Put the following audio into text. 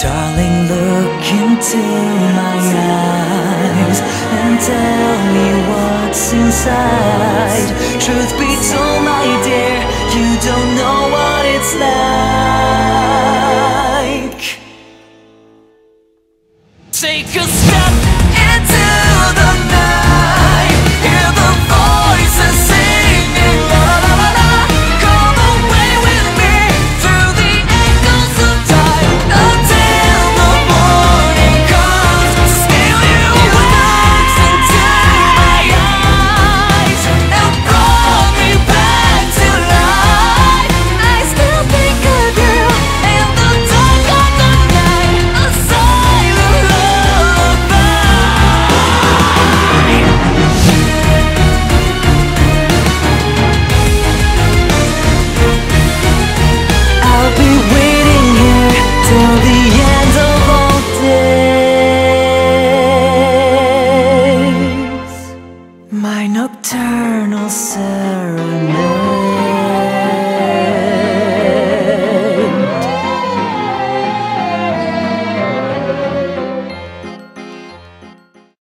Darling, look into my eyes and tell me what's inside. Truth be told, my dear, you don't know what it's like. Take a step into the night. My nocturnal serenade.